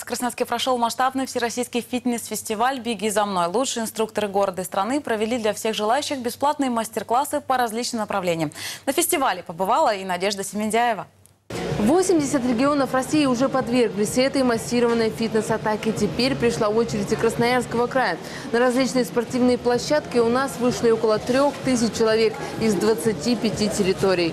В Красноярске прошел масштабный всероссийский фитнес-фестиваль «Беги за мной». Лучшие инструкторы города и страны провели для всех желающих бесплатные мастер-классы по различным направлениям. На фестивале побывала и Надежда Семендяева. 80 регионов России уже подверглись этой массированной фитнес-атаке. Теперь пришла очередь и Красноярского края. На различные спортивные площадки у нас вышли около трех тысяч человек из 25 территорий.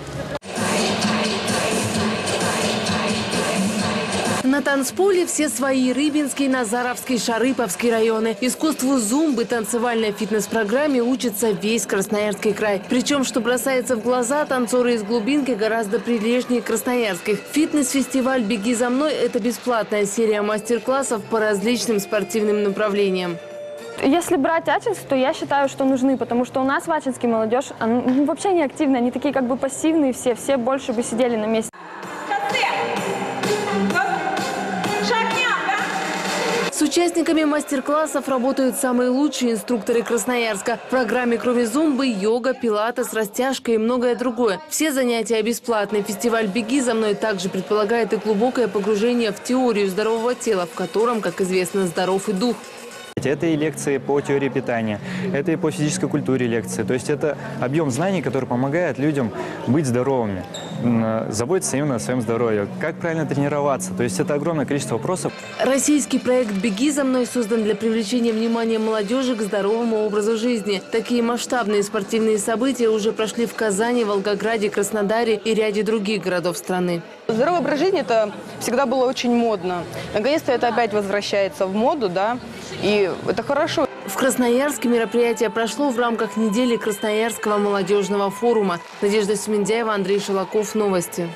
Танцполе все свои – Рыбинский, Назаровский, Шарыповский районы. Искусству зумбы танцевальной фитнес-программе учится весь Красноярский край. Причем, что бросается в глаза, танцоры из глубинки гораздо прилежнее красноярских. Фитнес-фестиваль «Беги за мной» – это бесплатная серия мастер-классов по различным спортивным направлениям. Если брать Ачинск, то я считаю, что нужны, потому что у нас в Ачинске молодежь ну, вообще не активная, они такие как бы пассивные все, все больше бы сидели на месте. Участниками мастер-классов работают самые лучшие инструкторы Красноярска. В программе кроме зумбы, йога, пилатес, растяжка и многое другое. Все занятия бесплатные. Фестиваль «Беги за мной» также предполагает и глубокое погружение в теорию здорового тела, в котором, как известно, здоров и дух. Это и лекции по теории питания, это и по физической культуре лекции. То есть это объем знаний, который помогает людям быть здоровыми, заботиться именно о своем здоровье, как правильно тренироваться. То есть это огромное количество вопросов. Российский проект «Беги за мной» создан для привлечения внимания молодежи к здоровому образу жизни. Такие масштабные спортивные события уже прошли в Казани, Волгограде, Краснодаре и ряде других городов страны. Здоровый образ жизни – это всегда было очень модно. Наконец-то это опять возвращается в моду, да, и это хорошо. В Красноярске мероприятие прошло в рамках недели Красноярского молодежного форума. Надежда Семендяева, Андрей Шелаков. Новости.